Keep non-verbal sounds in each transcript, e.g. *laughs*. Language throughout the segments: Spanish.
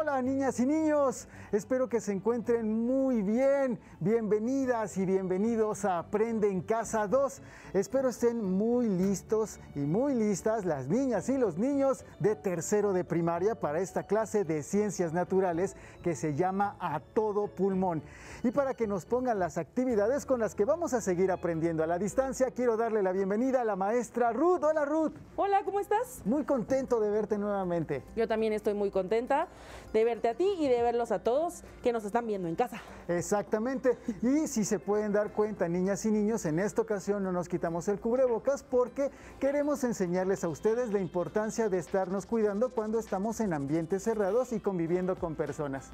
Hola niñas y niños, espero que se encuentren muy bien. Bienvenidas y bienvenidos a Aprende en Casa 2. Espero estén muy listos y muy listas las niñas y los niños de tercero de primaria para esta clase de ciencias naturales que se llama A Todo Pulmón. Y para que nos pongan las actividades con las que vamos a seguir aprendiendo a la distancia, quiero darle la bienvenida a la maestra Ruth. Hola Ruth. Hola, ¿cómo estás? Muy contento de verte nuevamente. Yo también estoy muy contenta de verte a ti y de verlos a todos que nos están viendo en casa. Exactamente. Y si se pueden dar cuenta, niñas y niños, en esta ocasión no nos quitamos el cubrebocas porque queremos enseñarles a ustedes la importancia de estarnos cuidando cuando estamos en ambientes cerrados y conviviendo con personas.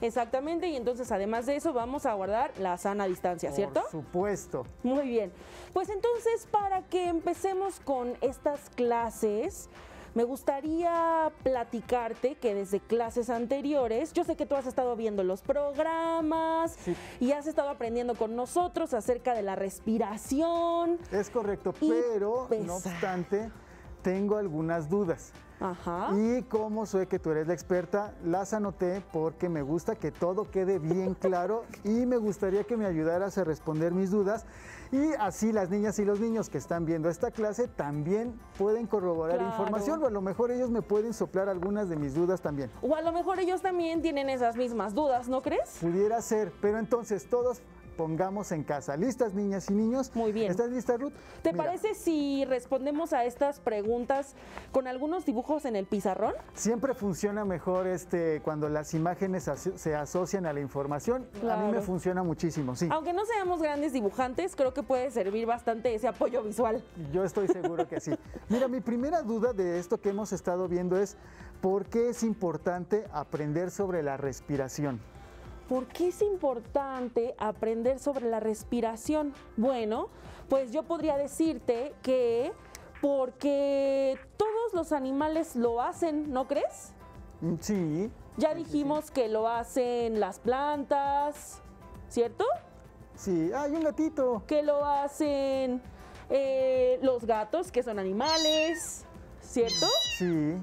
Exactamente, y entonces además de eso vamos a guardar la sana distancia, ¿cierto? Por supuesto. Muy bien. Pues entonces para que empecemos con estas clases, me gustaría platicarte que desde clases anteriores, yo sé que tú has estado viendo los programas Sí. y has estado aprendiendo con nosotros acerca de la respiración. Es correcto, pero no obstante, tengo algunas dudas. Ajá. Y como sé que tú eres la experta, las anoté porque me gusta que todo quede bien *laughs* claro y me gustaría que me ayudaras a responder mis dudas. Y así las niñas y los niños que están viendo esta clase también pueden corroborar Claro. información o a lo mejor ellos me pueden soplar algunas de mis dudas también. O a lo mejor ellos también tienen esas mismas dudas, ¿no crees? Pudiera ser, pero entonces todos pongamos en casa. ¿Listas niñas y niños? Muy bien. ¿Estás lista Ruth? ¿Te Mira, parece si respondemos a estas preguntas con algunos dibujos en el pizarrón? Siempre funciona mejor este, cuando las imágenes aso- se asocian a la información. A mí me funciona muchísimo, sí. Aunque no seamos grandes dibujantes, creo que puede servir bastante ese apoyo visual. Yo estoy seguro que sí. Mira, mi primera duda de esto que hemos estado viendo es por qué es importante aprender sobre la respiración. ¿Por qué es importante aprender sobre la respiración? Bueno, pues yo podría decirte que porque todos los animales lo hacen, ¿no crees? Mm, Sí. Ya dijimos que lo hacen las plantas, ¿cierto? Sí, hay un gatito. Que lo hacen eh, los gatos, que son animales, ¿cierto? Sí.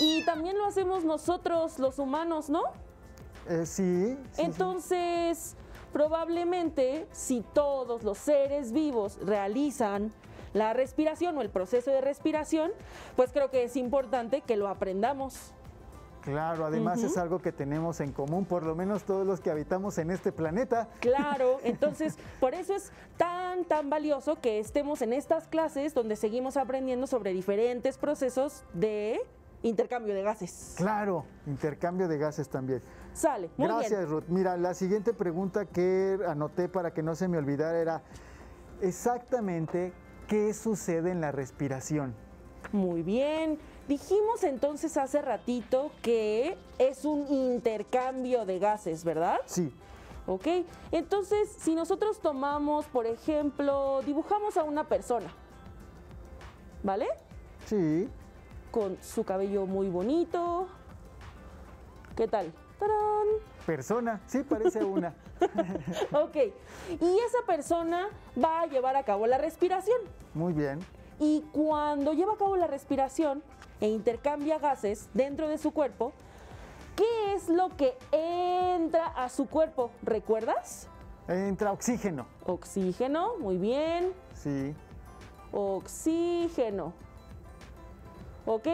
Y también lo hacemos nosotros, los humanos, ¿no? Eh, sí. sí, sí. Entonces, probablemente si todos los seres vivos realizan la respiración o el proceso de respiración, pues creo que es importante que lo aprendamos. Claro, además es algo que tenemos en común, por lo menos todos los que habitamos en este planeta. Claro, *laughs* entonces por eso es tan, tan valioso que estemos en estas clases donde seguimos aprendiendo sobre diferentes procesos de intercambio de gases. Claro, intercambio de gases también. Sale, muy Gracias, bien. Ruth. Mira, la siguiente pregunta que anoté para que no se me olvidara era exactamente qué sucede en la respiración. Muy bien. Dijimos entonces hace ratito que es un intercambio de gases, ¿verdad? Sí, ¿Ok? Entonces, si nosotros tomamos, por ejemplo, dibujamos a una persona, ¿vale? sí, Con su cabello muy bonito. ¿Qué tal? ¡Tarán! persona, sí, parece una. *laughs* Ok. Y esa persona va a llevar a cabo la respiración. Muy bien. Y cuando lleva a cabo la respiración e intercambia gases dentro de su cuerpo, ¿qué es lo que entra a su cuerpo? ¿Recuerdas? Entra oxígeno. Oxígeno, muy bien. Sí, Oxígeno. ¿Ok?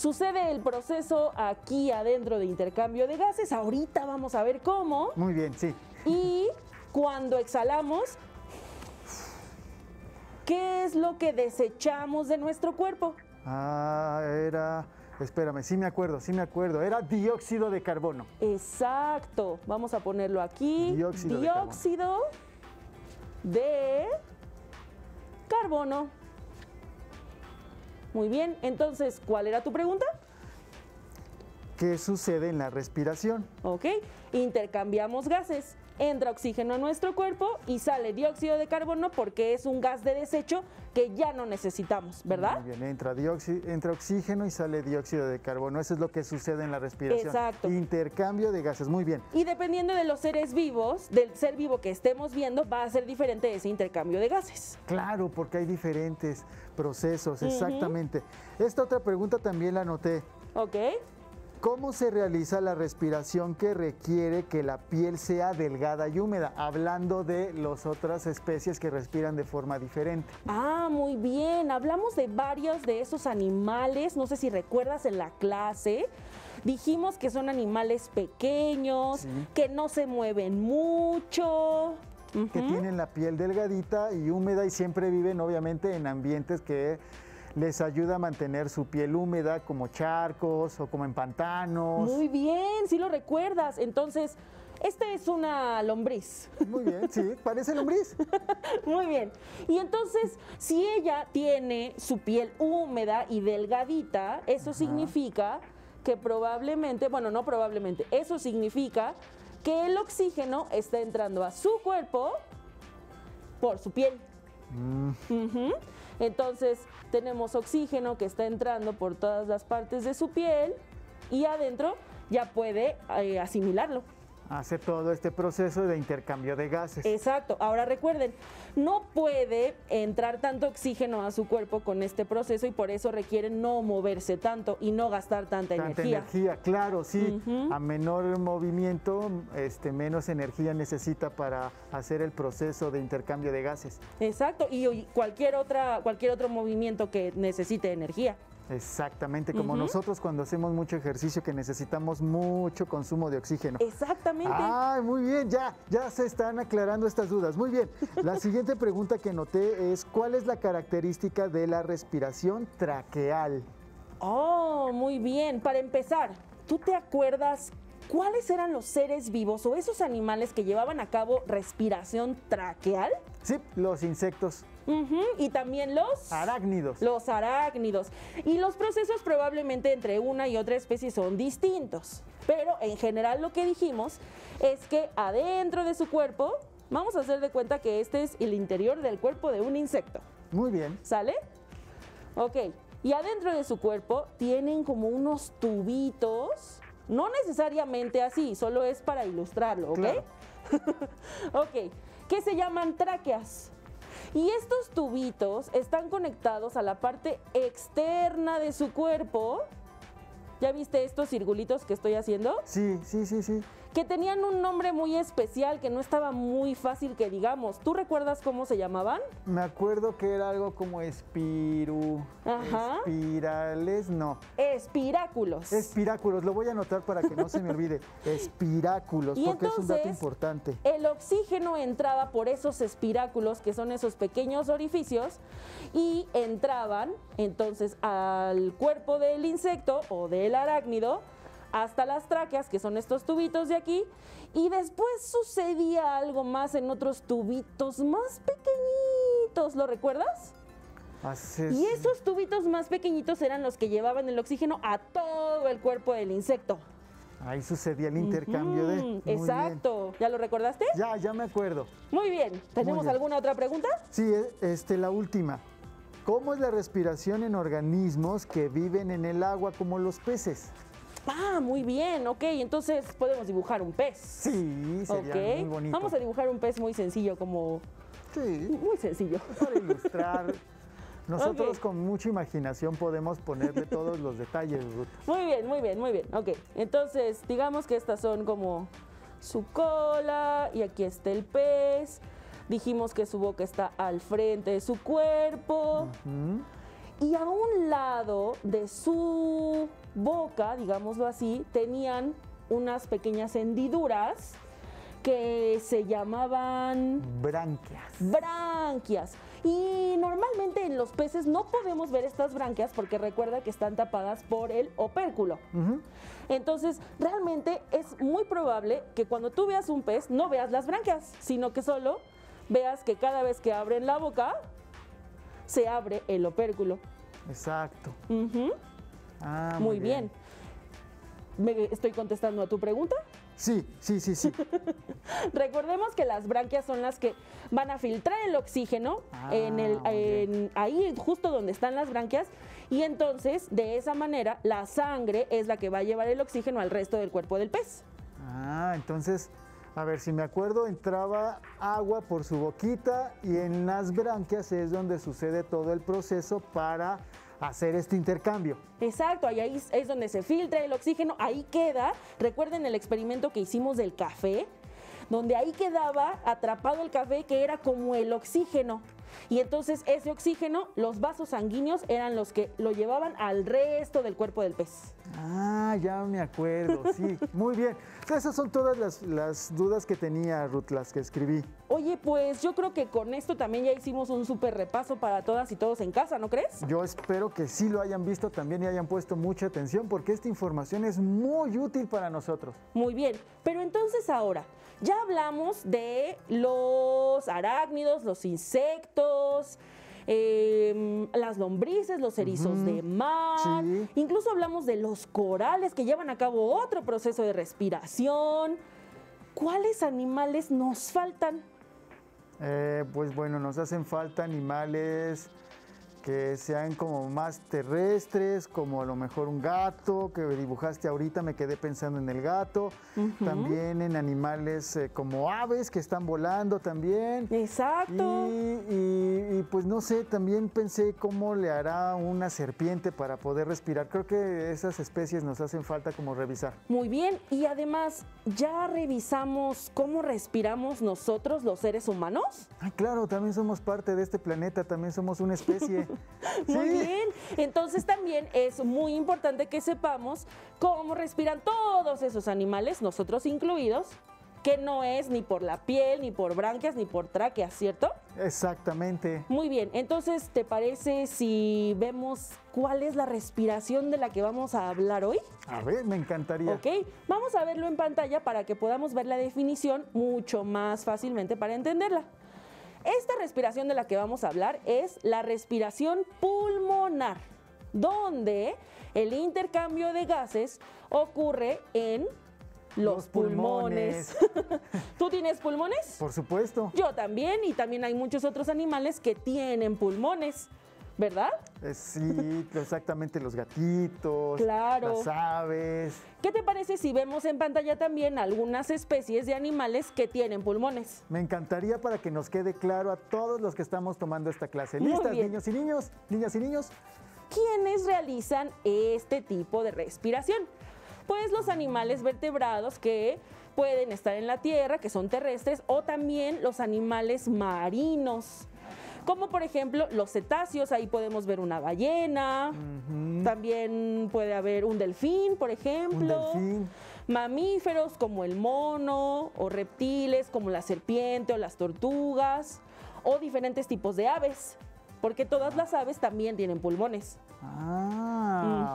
Sucede el proceso aquí adentro de intercambio de gases. Ahorita vamos a ver cómo. muy bien, sí. Y cuando exhalamos, ¿qué es lo que desechamos de nuestro cuerpo? Ah, era. Espérame, sí me acuerdo, sí me acuerdo. Era dióxido de carbono. Exacto. Vamos a ponerlo aquí. Dióxido de Dióxido de carbono. Muy bien. Entonces, ¿cuál era tu pregunta? ¿Qué sucede en la respiración? Ok. Intercambiamos gases. Entra oxígeno a nuestro cuerpo y sale dióxido de carbono porque es un gas de desecho que ya no necesitamos, ¿verdad? Muy bien, entra, dióxido, entra oxígeno y sale dióxido de carbono. Eso es lo que sucede en la respiración. Exacto. Intercambio de gases. Muy bien. Y dependiendo de los seres vivos, del ser vivo que estemos viendo, va a ser diferente ese intercambio de gases. Claro, porque hay diferentes procesos, exactamente. Esta otra pregunta también la anoté. ¿Ok? ¿Cómo se realiza la respiración que requiere que la piel sea delgada y húmeda? Hablando de las otras especies que respiran de forma diferente. Ah, muy bien. Hablamos de varios de esos animales. No sé si recuerdas en la clase. Dijimos que son animales pequeños, Sí. que no se mueven mucho. que tienen la piel delgadita y húmeda y siempre viven obviamente en ambientes que les ayuda a mantener su piel húmeda como charcos o como en pantanos. Muy bien, sí lo recuerdas. Entonces, esta es una lombriz. Muy bien, sí, parece lombriz. *laughs* Muy bien. Y entonces, si ella tiene su piel húmeda y delgadita, eso significa que probablemente, bueno, no probablemente, eso significa que el oxígeno está entrando a su cuerpo por su piel. Ujú. Entonces, tenemos oxígeno que está entrando por todas las partes de su piel y adentro ya puede eh, asimilarlo. Hace todo este proceso de intercambio de gases. Exacto. Ahora recuerden, no puede entrar tanto oxígeno a su cuerpo con este proceso y por eso requiere no moverse tanto y no gastar tanta, Tanta energía. energía, claro, sí. A menor movimiento, este, menos energía necesita para hacer el proceso de intercambio de gases. Exacto. Y cualquier otra, cualquier otro movimiento que necesite energía. Exactamente, como nosotros cuando hacemos mucho ejercicio que necesitamos mucho consumo de oxígeno. Exactamente. Ah, muy bien, ya, ya se están aclarando estas dudas. Muy bien. La *laughs* siguiente pregunta que noté es, ¿cuál es la característica de la respiración traqueal? Oh, muy bien. Para empezar, ¿tú te acuerdas cuáles eran los seres vivos o esos animales que llevaban a cabo respiración traqueal? Sí, los insectos Y también los... arácnidos. Los arácnidos. Y los procesos probablemente entre una y otra especie son distintos. Pero en general lo que dijimos es que adentro de su cuerpo, vamos a hacer de cuenta que este es el interior del cuerpo de un insecto. Muy bien. ¿Sale? Ok. Y adentro de su cuerpo tienen como unos tubitos. No necesariamente así, solo es para ilustrarlo, ¿ok? Claro. *laughs* ok. Que se llaman tráqueas. Y estos tubitos están conectados a la parte externa de su cuerpo. ¿Ya viste estos circulitos que estoy haciendo? Sí, sí, sí, sí. Que tenían un nombre muy especial que no estaba muy fácil que digamos. ¿Tú recuerdas cómo se llamaban? Me acuerdo que era algo como espiru... Ajá. Espirales, no. Espiráculos. Espiráculos, lo voy a anotar para que no se me olvide. *laughs* Espiráculos, Y porque es un dato entonces- importante. El oxígeno entraba por esos espiráculos, que son esos pequeños orificios, y entraban entonces al cuerpo del insecto o del arácnido hasta las tráqueas, que son estos tubitos de aquí, y después sucedía algo más en otros tubitos más pequeñitos, ¿lo recuerdas? Haces- Y esos tubitos más pequeñitos eran los que llevaban el oxígeno a todo el cuerpo del insecto. Ahí sucedía el intercambio de... Bien. Exacto. ¿Ya lo recordaste? Ya, ya me acuerdo. Muy bien. ¿Tenemos bien. alguna otra pregunta? Sí, e- este, la última. ¿Cómo es la respiración en organismos que viven en el agua como los peces? Ah, muy bien. Ok, entonces podemos dibujar un pez. Sí, sería ok. muy bonito. Vamos a dibujar un pez muy sencillo, como Sí, muy sencillo. para ilustrar. *laughs* Nosotros con mucha imaginación podemos ponerle todos los detalles, Ruth. Muy bien, muy bien, muy bien. Ok, entonces digamos que estas son como su cola y aquí está el pez. Dijimos que su boca está al frente de su cuerpo. Y a un lado de su boca, digámoslo así, tenían unas pequeñas hendiduras que se llamaban Branquias. branquias. Y normalmente en los peces no podemos ver estas branquias porque recuerda que están tapadas por el opérculo. Entonces, realmente es muy probable que cuando tú veas un pez no veas las branquias, sino que solo veas que cada vez que abren la boca se abre el opérculo. Exacto. Ah, Muy bien. ¿Me estoy contestando a tu pregunta? Sí, sí, sí, sí. *laughs* Recordemos que las branquias son las que van a filtrar el oxígeno Ah, en el, en- ahí justo donde están las branquias y entonces de esa manera la sangre es la que va a llevar el oxígeno al resto del cuerpo del pez. Ah, entonces, a ver, si me acuerdo, entraba agua por su boquita y en las branquias es donde sucede todo el proceso para hacer este intercambio. Exacto, ahí es donde se filtra el oxígeno, ahí queda. Recuerden el experimento que hicimos del café, donde ahí quedaba atrapado el café que era como el oxígeno. Y entonces ese oxígeno, los vasos sanguíneos eran los que lo llevaban al resto del cuerpo del pez. Ah, ya me acuerdo, sí, *laughs* muy bien. Esas son todas las, dudas que tenía Ruth, las que escribí. Oye, pues yo creo que con esto también ya hicimos un súper repaso para todas y todos en casa, ¿no crees? Yo espero que sí lo hayan visto también y hayan puesto mucha atención porque esta información es muy útil para nosotros. Muy bien, pero entonces ahora, ya hablamos de los arácnidos, los insectos, em, las lombrices, los erizos de mar. Incluso hablamos de los corales que llevan a cabo otro proceso de respiración. ¿Cuáles animales nos faltan? Eh, pues bueno, nos hacen falta animales que sean como más terrestres, como a lo mejor un gato que dibujaste ahorita, me quedé pensando en el gato, también en animales eh, como aves que están volando también. Exacto. Y, pues no sé, también pensé cómo le hará una serpiente para poder respirar. Creo que esas especies nos hacen falta como revisar. Muy bien, y además, ¿ya revisamos cómo respiramos nosotros los seres humanos? Ah, claro, también somos parte de este planeta, también somos una especie. *laughs* *laughs* Muy bien. Entonces también es muy importante que sepamos cómo respiran todos esos animales, nosotros incluidos, que no es ni por la piel, ni por branquias, ni por tráqueas, ¿cierto? Exactamente. Muy bien, entonces, ¿te parece si vemos cuál es la respiración de la que vamos a hablar hoy? A ver, me encantaría. Ok, vamos a verlo en pantalla para que podamos ver la definición mucho más fácilmente para entenderla. Esta respiración de la que vamos a hablar es la respiración pulmonar, donde el intercambio de gases ocurre en los, pulmones. *laughs* ¿Tú tienes pulmones? Por supuesto. Yo también y también hay muchos otros animales que tienen pulmones. ¿Verdad? Eh, sí, *laughs* exactamente los gatitos, las aves. ¿Qué te parece si vemos en pantalla también algunas especies de animales que tienen pulmones? Me encantaría para que nos quede claro a todos los que estamos tomando esta clase. ¿Listas, niños y niños? Niñas y niños. ¿Quiénes realizan este tipo de respiración? Pues los animales vertebrados que pueden estar en la tierra, que son terrestres, o también los animales marinos como por ejemplo los cetáceos, ahí podemos ver una ballena, también puede haber un delfín, por ejemplo. Mamíferos como el mono o reptiles como la serpiente o las tortugas o diferentes tipos de aves porque todas las aves también tienen pulmones. Ah,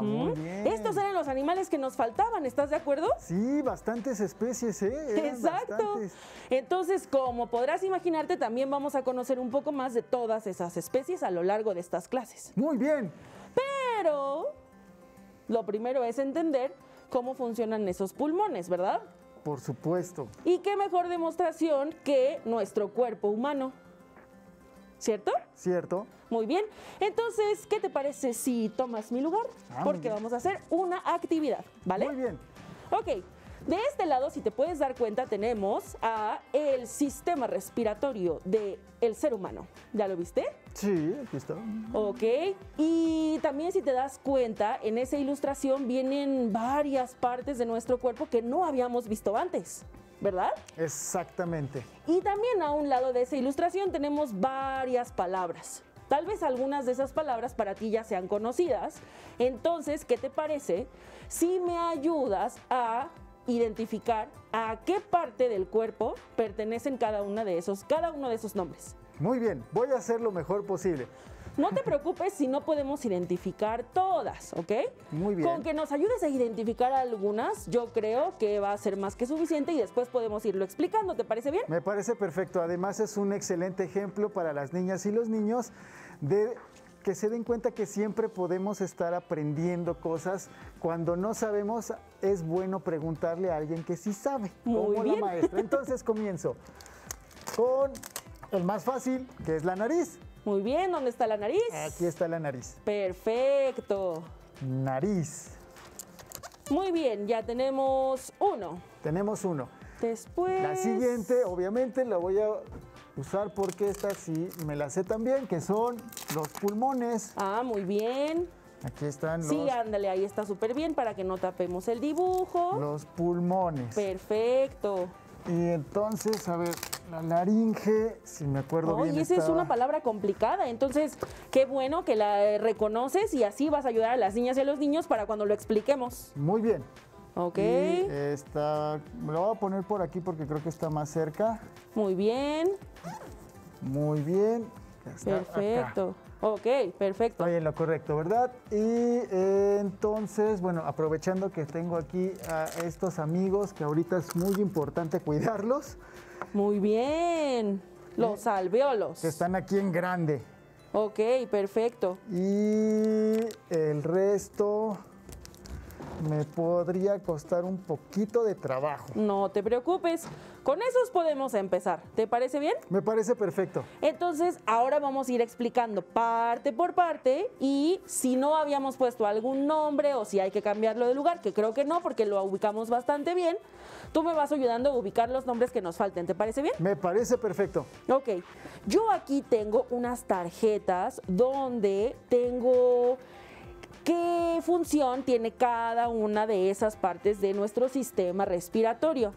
muy bien. Estos eran los animales que nos faltaban, ¿estás de acuerdo? Sí, bastantes especies, ¿eh? Exacto. Entonces, como podrás imaginarte, también vamos a conocer un poco más de todas esas especies a lo largo de estas clases. Muy bien. Pero lo primero es entender cómo funcionan esos pulmones, ¿verdad? Por supuesto. Y qué mejor demostración que nuestro cuerpo humano. ¿Cierto? Cierto. Muy bien. Entonces, ¿qué te parece si tomas mi lugar? Ah, Porque vamos a hacer una actividad, ¿vale? Muy bien. Ok. De este lado, si te puedes dar cuenta, tenemos a el sistema respiratorio del el ser humano. ¿Ya lo viste? Sí, aquí está. Ok. Y también si te das cuenta, en esa ilustración vienen varias partes de nuestro cuerpo que no habíamos visto antes. ¿Verdad? Exactamente. Y también a un lado de esa ilustración tenemos varias palabras. Tal vez algunas de esas palabras para ti ya sean conocidas. Entonces, ¿qué te parece si me ayudas a identificar a qué parte del cuerpo pertenecen cada, una de esos, cada uno de esos nombres? Muy bien, voy a hacer lo mejor posible. No te preocupes si no podemos identificar todas, ¿ok? Muy bien. Con que nos ayudes a identificar algunas, yo creo que va a ser más que suficiente y después podemos irlo explicando. ¿Te parece bien? Me parece perfecto. Además es un excelente ejemplo para las niñas y los niños de que se den cuenta que siempre podemos estar aprendiendo cosas. Cuando no sabemos, es bueno preguntarle a alguien que sí sabe, Muy como bien. la maestra. Entonces *laughs* comienzo con el más fácil, que es la nariz. Muy bien, ¿dónde está la nariz? Aquí está la nariz. Perfecto. Nariz. Muy bien, ya tenemos uno. Tenemos uno. Después. La siguiente, obviamente, la voy a usar porque esta sí me la sé también, que son los pulmones. Ah, muy bien. Aquí están los, Sí, ándale, ahí está súper bien para que no tapemos el dibujo. los pulmones. Perfecto. Y entonces, a ver, la laringe, si me acuerdo bien. esa es una palabra complicada, entonces qué bueno que la reconoces y así vas a ayudar a las niñas y a los niños para cuando lo expliquemos. Muy bien. ¿Ok? Y está, me lo voy a poner por aquí porque creo que está más cerca. Muy bien, Muy bien. Está acá. Ok, perfecto. Estoy en lo correcto, ¿verdad? Y eh, entonces, bueno, aprovechando que tengo aquí a estos amigos, que ahorita es muy importante cuidarlos, Muy bien. Los alveolos. que están aquí en grande. Ok, perfecto. Y el resto me podría costar un poquito de trabajo. No te preocupes. Con esos podemos empezar. ¿Te parece bien? Me parece perfecto. Entonces, ahora vamos a ir explicando parte por parte y si no habíamos puesto algún nombre o si hay que cambiarlo de lugar, que creo que no porque lo ubicamos bastante bien, tú me vas ayudando a ubicar los nombres que nos falten. ¿Te parece bien? Me parece perfecto. Ok, yo aquí tengo unas tarjetas donde tengo qué función tiene cada una de esas partes de nuestro sistema respiratorio.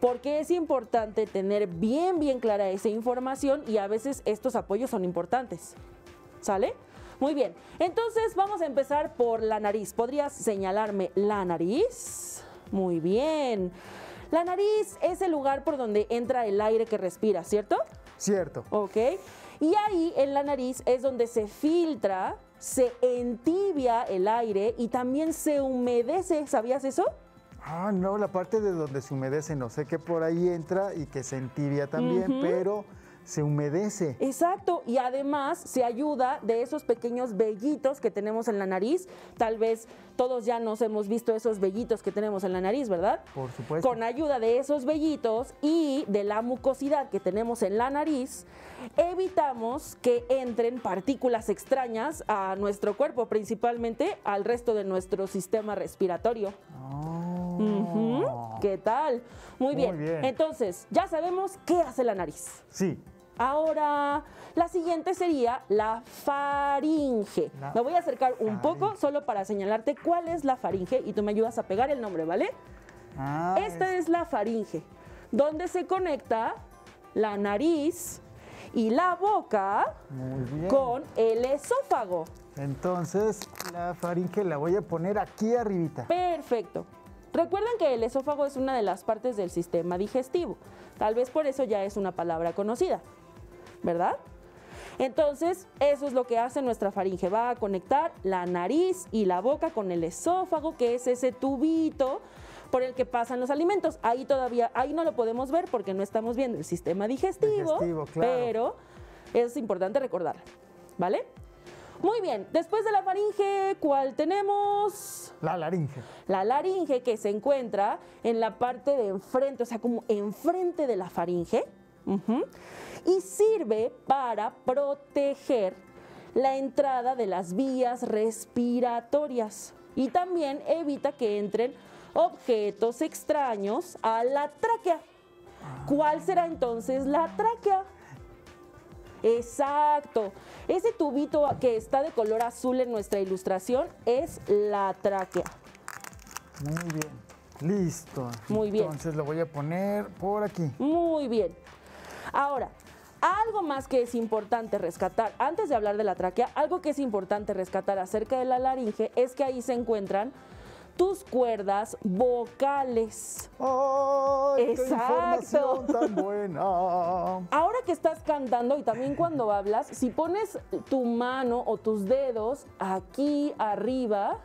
Porque es importante tener bien, bien clara esa información y a veces estos apoyos son importantes. ¿Sale? Muy bien, entonces vamos a empezar por la nariz. ¿Podrías señalarme la nariz? Muy bien. La nariz es el lugar por donde entra el aire que respiras, ¿cierto? Cierto. ¿ok? Y ahí en la nariz es donde se filtra, se entibia el aire y también se humedece. ¿Sabías eso? Ah, no, la parte de donde se humedece, no sé que por ahí entra y que se entibia también, pero se humedece. Exacto, y además se ayuda de esos pequeños vellitos que tenemos en la nariz. Tal vez todos ya nos hemos visto esos vellitos que tenemos en la nariz, ¿verdad? Por supuesto. Con ayuda de esos vellitos y de la mucosidad que tenemos en la nariz, evitamos que entren partículas extrañas a nuestro cuerpo, principalmente al resto de nuestro sistema respiratorio. Oh. ¿Qué tal? Muy Muy bien. bien. Entonces, ya sabemos qué hace la nariz. Sí, Ahora, la siguiente sería la faringe. La Me voy a acercar un poco solo para señalarte cuál es la faringe y tú me ayudas a pegar el nombre, ¿vale? Ah, Esta es la faringe, donde se conecta la nariz y la boca con el esófago. Entonces, la faringe la voy a poner aquí arribita. Perfecto. Recuerden que el esófago es una de las partes del sistema digestivo. Tal vez por eso ya es una palabra conocida, ¿verdad? Entonces, eso es lo que hace nuestra faringe. Va a conectar la nariz y la boca con el esófago, que es ese tubito por el que pasan los alimentos. Ahí todavía, ahí no lo podemos ver porque no estamos viendo el sistema digestivo, Digestivo, claro. pero es importante recordarlo, ¿vale? Muy bien, después de la faringe, ¿cuál tenemos? La laringe. La laringe que se encuentra en la parte de enfrente, o sea, como enfrente de la faringe, y sirve para proteger la entrada de las vías respiratorias y también evita que entren objetos extraños a la tráquea. ¿Cuál será entonces la tráquea? Exacto. Ese tubito que está de color azul en nuestra ilustración es la tráquea. Muy bien. Listo. Muy bien. Entonces lo voy a poner por aquí. Muy bien. Ahora, algo más que es importante rescatar, antes de hablar de la tráquea, algo que es importante rescatar acerca de la laringe es que ahí se encuentran tus cuerdas vocales. ¡Ay, qué Exacto. información tan buena! Ahora que estás cantando y también cuando hablas, si pones tu mano o tus dedos aquí arriba,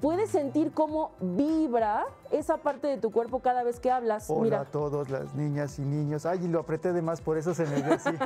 puedes sentir cómo vibra esa parte de tu cuerpo cada vez que hablas. Hola Mira, a todos, las niñas y niños. Ay, y lo apreté de más, por eso se me ve así. *laughs*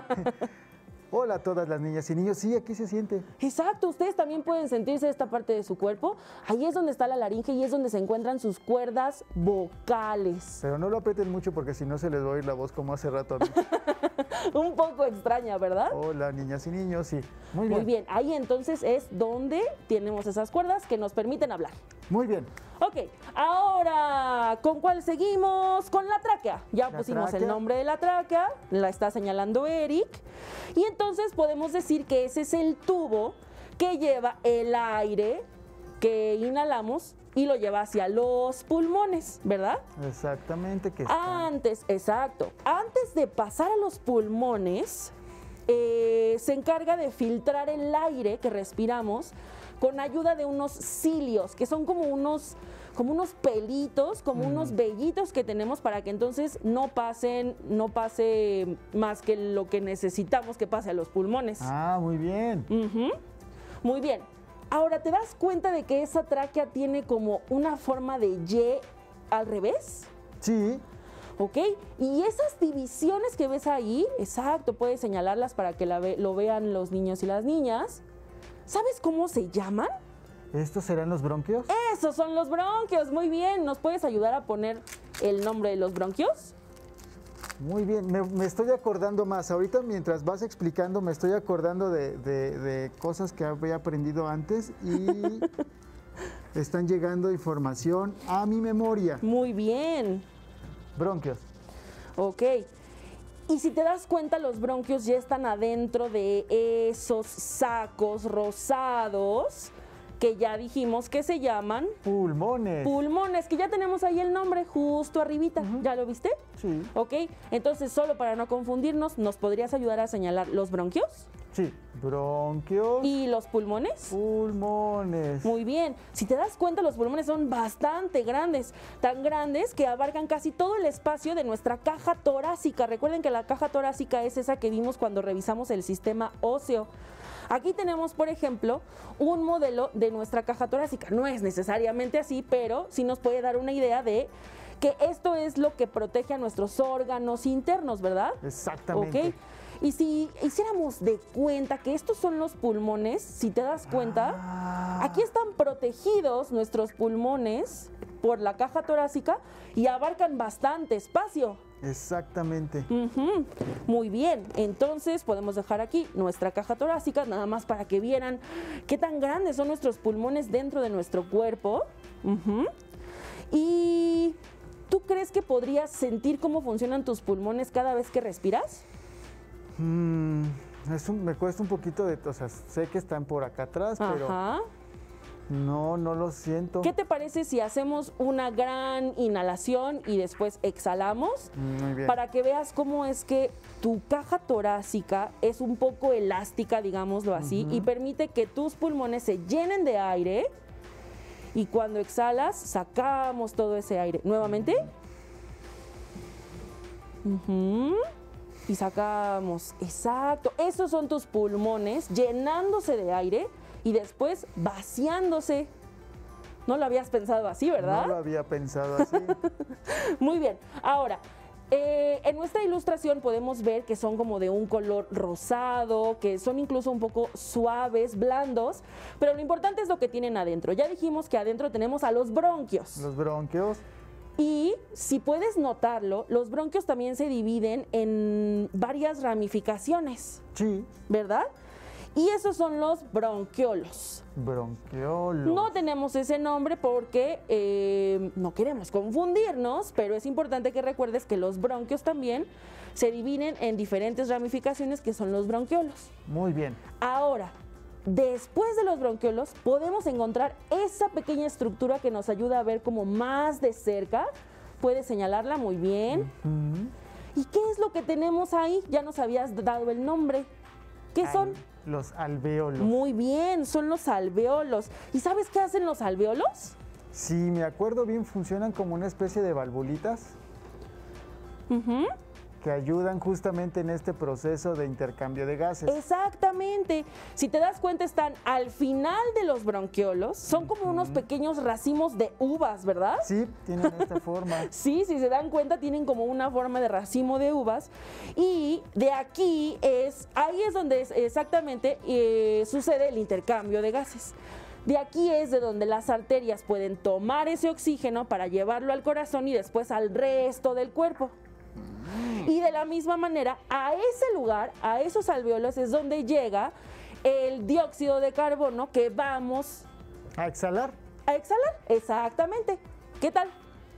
Hola a todas las niñas y niños. Sí, aquí se siente. Exacto, ustedes también pueden sentirse esta parte de su cuerpo. Ahí es donde está la laringe y es donde se encuentran sus cuerdas vocales. Pero no lo aprieten mucho porque si no se les va a oír la voz como hace rato a mí. *laughs* Un poco extraña, ¿verdad? Hola, niñas y niños. Sí. Muy bien. Muy bien, ahí entonces es donde tenemos esas cuerdas que nos permiten hablar. Muy bien. Ok, ahora, ¿con cuál seguimos? Con la tráquea. Ya La pusimos el nombre de la tráquea, la está señalando Eric. Y entonces podemos decir que ese es el tubo que lleva el aire que inhalamos y lo lleva hacia los pulmones, ¿verdad? Exactamente. Que está- Antes, exacto. Antes de pasar a los pulmones, eh, se encarga de filtrar el aire que respiramos con ayuda de unos cilios, que son como unos, como unos pelitos, como unos vellitos que tenemos para que entonces no pasen, no pase más que lo que necesitamos que pase a los pulmones. Ah, muy bien. Ujú. Muy bien. Ahora, ¿te das cuenta de que esa tráquea tiene como una forma de Y al revés? Sí. ¿Ok? Y esas divisiones que ves ahí, exacto, puedes señalarlas para que la ve- lo vean los niños y las niñas. ¿Sabes cómo se llaman? ¿Estos serán los bronquios? Esos son los bronquios, muy bien. ¿Nos puedes ayudar a poner el nombre de los bronquios? Muy bien, me, me estoy acordando más. Ahorita mientras vas explicando me estoy acordando de, de- de cosas que había aprendido antes y *laughs* están llegando información a mi memoria. Muy bien. Bronquios. Ok. Y si te das cuenta, los bronquios ya están adentro de esos sacos rosados que ya dijimos que se llaman Pulmones. pulmones, que ya tenemos ahí el nombre justo arribita. ¿Ya lo viste? sí, Ok, entonces solo para no confundirnos, ¿nos podrías ayudar a señalar los bronquios sí. Bronquios. y los pulmones? Pulmones. Muy bien, si te das cuenta los pulmones son bastante grandes, tan grandes que abarcan casi todo el espacio de nuestra caja torácica. Recuerden que la caja torácica es esa que vimos cuando revisamos el sistema óseo. Aquí tenemos, por ejemplo, un modelo de nuestra caja torácica. No es necesariamente así, pero sí nos puede dar una idea de que esto es lo que protege a nuestros órganos internos, ¿verdad? Exactamente. Y si hiciéramos de cuenta que estos son los pulmones, si te das cuenta, Ah. aquí están protegidos nuestros pulmones por la caja torácica y abarcan bastante espacio. Exactamente. Muy bien, entonces podemos dejar aquí nuestra caja torácica, nada más para que vieran qué tan grandes son nuestros pulmones dentro de nuestro cuerpo. Ujú. ¿Y tú crees que podrías sentir cómo funcionan tus pulmones cada vez que respiras? Mm, es un- me cuesta un poquito de... O sea, sé que están por acá atrás, pero Ajá. No, no lo siento. ¿Qué te parece si hacemos una gran inhalación y después exhalamos? Muy bien. Para que veas cómo es que tu caja torácica es un poco elástica, digámoslo así, y permite que tus pulmones se llenen de aire y cuando exhalas sacamos todo ese aire. Nuevamente. Y sacamos. Exacto. Esos son tus pulmones llenándose de aire y después vaciándose. No lo habías pensado así, ¿verdad? No lo había pensado *laughs* así. Muy bien. Ahora, eh, en nuestra ilustración podemos ver que son como de un color rosado, que son incluso un poco suaves, blandos, pero lo importante es lo que tienen adentro. Ya dijimos que adentro tenemos a los bronquios. Los bronquios. Y si puedes notarlo, los bronquios también se dividen en varias ramificaciones, Sí. ¿verdad? Y esos son los bronquiolos. Bronquiolos. No tenemos ese nombre porque eh, no queremos confundirnos, pero es importante que recuerdes que los bronquios también se dividen en diferentes ramificaciones que son los bronquiolos. Muy bien. Ahora, después de los bronquiolos podemos encontrar esa pequeña estructura que nos ayuda a ver como más de cerca. Puedes señalarla muy bien. ¿Y qué es lo que tenemos ahí? Ya nos habías dado el nombre. ¿Qué son? Los alvéolos. Muy bien, son los alveolos. ¿Y sabes qué hacen los alveolos? Si me acuerdo bien, funcionan como una especie de valvulitas Ujú. Que ayudan justamente en este proceso de intercambio de gases. Exactamente. Si te das cuenta, están al final de los bronquiolos. Son como unos pequeños racimos de uvas, ¿verdad? Sí, tienen esta forma. *laughs* Sí, si se dan cuenta, tienen como una forma de racimo de uvas. Y de aquí es, ahí es donde es- exactamente eh, sucede el intercambio de gases. De aquí es de donde las arterias pueden tomar ese oxígeno para llevarlo al corazón y después al resto del cuerpo. Y de la misma manera, a ese lugar, a esos alveolos es donde llega el dióxido de carbono que vamos A exhalar. a exhalar. Exactamente. ¿Qué tal?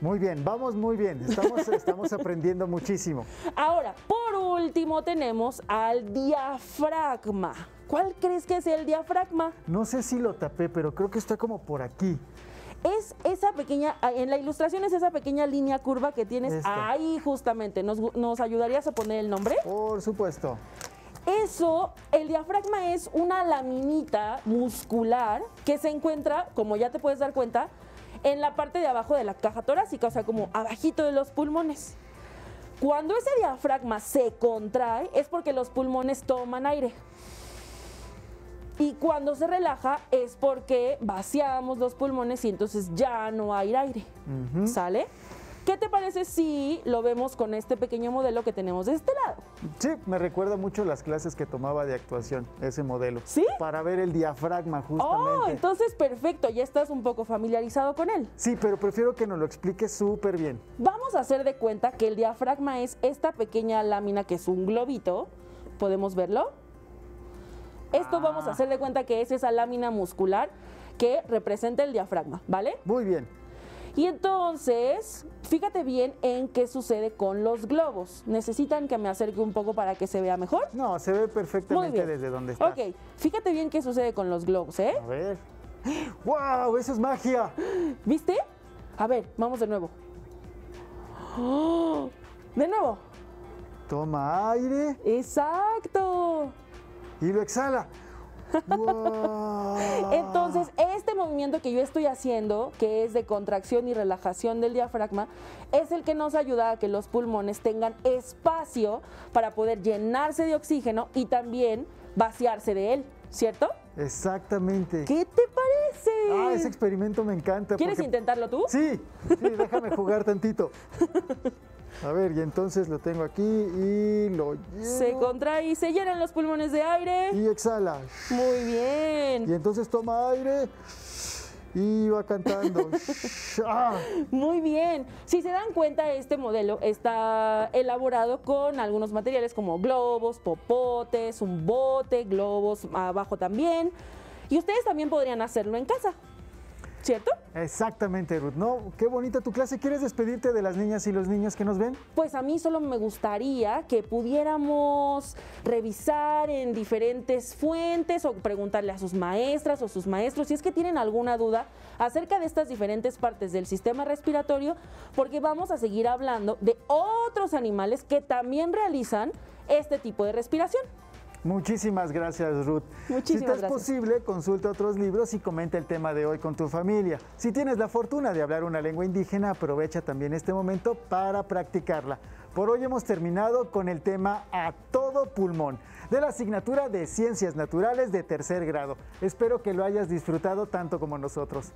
Muy bien, vamos muy bien. Estamos, *laughs* estamos aprendiendo muchísimo. Ahora, por último tenemos al diafragma. ¿Cuál crees que es el diafragma? No sé si lo tapé, pero creo que está como por aquí. Es esa pequeña, en la ilustración es esa pequeña línea curva que tienes Esta. ahí justamente. ¿Nos, ¿Nos ayudarías a poner el nombre? Por supuesto. Eso, el diafragma es una laminita muscular que se encuentra, como ya te puedes dar cuenta, en la parte de abajo de la caja torácica, o sea, como abajito de los pulmones. Cuando ese diafragma se contrae es porque los pulmones toman aire. Y cuando se relaja es porque vaciamos los pulmones y entonces ya no hay aire. ¿Sale? ¿Qué te parece si lo vemos con este pequeño modelo que tenemos de este lado? Sí, me recuerda mucho las clases que tomaba de actuación, ese modelo. ¿Sí? Para ver el diafragma, Oh, justamente. entonces perfecto, ya estás un poco familiarizado con él. Sí, pero prefiero que nos lo expliques súper bien. Vamos a hacer de cuenta que el diafragma es esta pequeña lámina que es un globito. ¿Podemos verlo? Esto vamos a hacer de cuenta que es esa lámina muscular que representa el diafragma, ¿vale? Muy bien. Y entonces, fíjate bien en qué sucede con los globos. ¿Necesitan que me acerque un poco para que se vea mejor? No, se ve perfectamente desde donde está. Ok, fíjate bien qué sucede con los globos, ¿eh? A ver. ¡Wow! ¡Eso es magia! ¿Viste? A ver, vamos de nuevo. ¡Oh! De nuevo. Toma aire Exacto. Y lo exhala. *laughs* ¡Wow! Entonces, este movimiento que yo estoy haciendo, que es de contracción y relajación del diafragma, es el que nos ayuda a que los pulmones tengan espacio para poder llenarse de oxígeno y también vaciarse de él, ¿cierto? Exactamente. ¿Qué te parece? Ah, ese experimento me encanta. ¿Quieres porque- intentarlo tú? Sí, sí, déjame jugar tantito. *laughs* A ver, y entonces lo tengo aquí y lo lleno Se contrae y se llenan los pulmones de aire. y exhala. Muy Y bien, entonces toma aire y va cantando. *laughs* Ah, muy bien. Si se dan cuenta, este modelo está elaborado con algunos materiales como globos, popotes, un bote, globos abajo también. Y ustedes también podrían hacerlo en casa, ¿cierto? Exactamente, Ruth. No, qué bonita tu clase. ¿Quieres despedirte de las niñas y los niños que nos ven? Pues a mí solo me gustaría que pudiéramos revisar en diferentes fuentes o preguntarle a sus maestras o sus maestros si es que tienen alguna duda acerca de estas diferentes partes del sistema respiratorio, porque vamos a seguir hablando de otros animales que también realizan este tipo de respiración. Muchísimas gracias, Ruth. Muchísimas si te es gracias. posible, consulta otros libros y comenta el tema de hoy con tu familia. Si tienes la fortuna de hablar una lengua indígena, aprovecha también este momento para practicarla. Por hoy hemos terminado con el tema a todo pulmón de la asignatura de Ciencias Naturales de tercer grado. Espero que lo hayas disfrutado tanto como nosotros.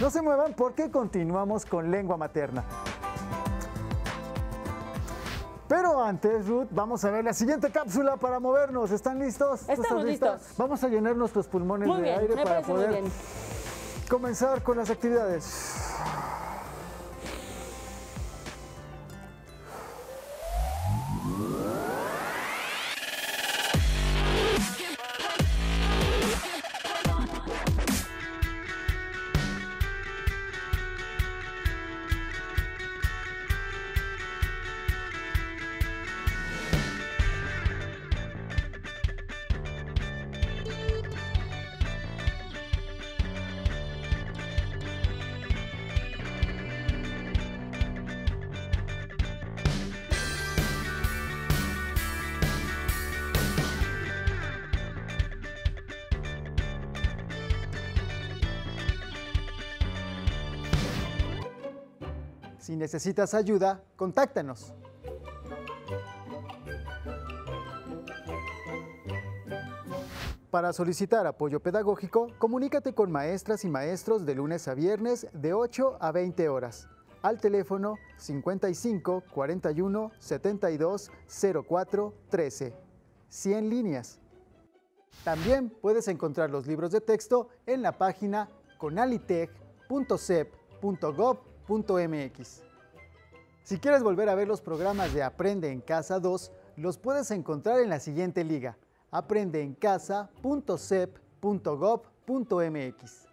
No se muevan porque continuamos con lengua materna. Pero antes, Ruth, vamos a ver la siguiente cápsula para movernos. ¿Están listos? ¿Tú Estamos lista? listos. Vamos a llenar nuestros pulmones Muy de bien, aire para poder comenzar con las actividades. Si necesitas ayuda, contáctanos. Para solicitar apoyo pedagógico, comunícate con maestras y maestros de lunes a viernes de 8 a 20 horas al teléfono 55 41 72 04 13. 100 líneas. También puedes encontrar los libros de texto en la página conalitech.cep.gov.mx. Si quieres volver a ver los programas de Aprende en Casa 2, los puedes encontrar en la siguiente liga, aprendeencasa.cep.gov.mx.